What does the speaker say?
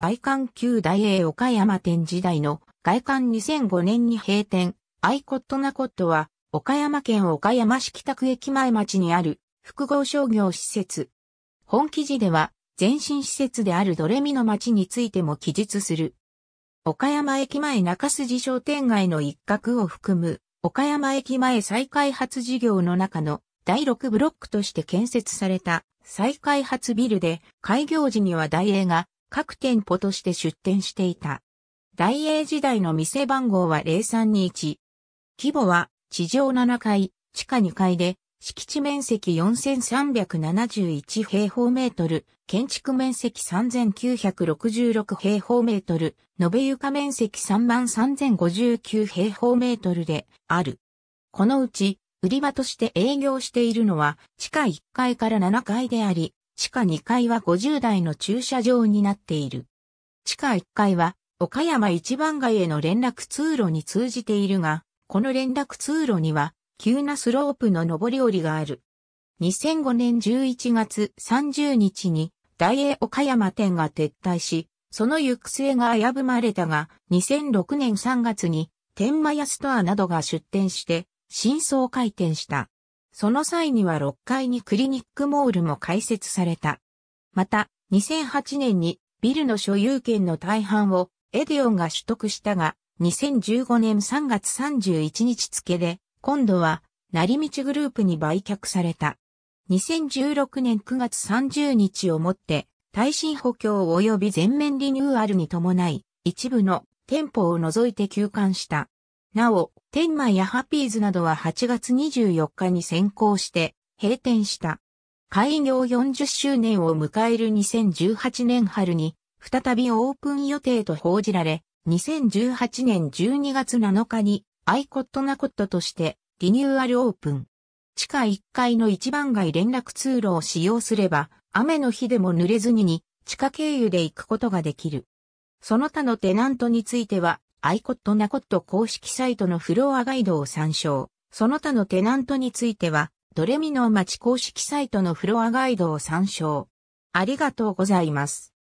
外観旧大英岡山店時代の外観2005年に閉店、アイコットナコットは岡山県岡山市北区駅前町にある複合商業施設。本記事では前身施設であるドレミの町についても記述する。岡山駅前中筋商店街の一角を含む岡山駅前再開発事業の中の第6ブロックとして建設された再開発ビルで開業時には大英が各店舗として出店していた。大英時代の店番号は0321。規模は地上7階、地下2階で敷地面積4371平方メートル、建築面積3966平方メートル、延べ床面積33059平方メートルである。このうち、売り場として営業しているのは地下1階から7階であり、地下2階は50台の駐車場になっている。地下1階は岡山一番街への連絡通路に通じているが、この連絡通路には急なスロープの上り下りがある。2005年11月30日に大英岡山店が撤退し、その行く末が危ぶまれたが、2006年3月に天満屋ストアなどが出店して新装開店した。その際には6階にクリニックモールも開設された。また、2008年にビルの所有権の大半をエディオンが取得したが、2015年3月31日付で、今度は、成道グループに売却された。2016年9月30日をもって、耐震補強及び全面リニューアルに伴い、一部の店舗を除いて休館した。なお、天満やハピーズなどは8月24日に先行して閉店した。開業40周年を迎える2018年春に再びオープン予定と報じられ、2018年12月7日にアイコットナコットとしてリニューアルオープン。地下1階の一番街連絡通路を使用すれば、雨の日でも濡れずにに地下経由で行くことができる。その他のテナントについては、アイコットナコット公式サイトのフロアガイドを参照。その他のテナントについては、ドレミの町公式サイトのフロアガイドを参照。ありがとうございます。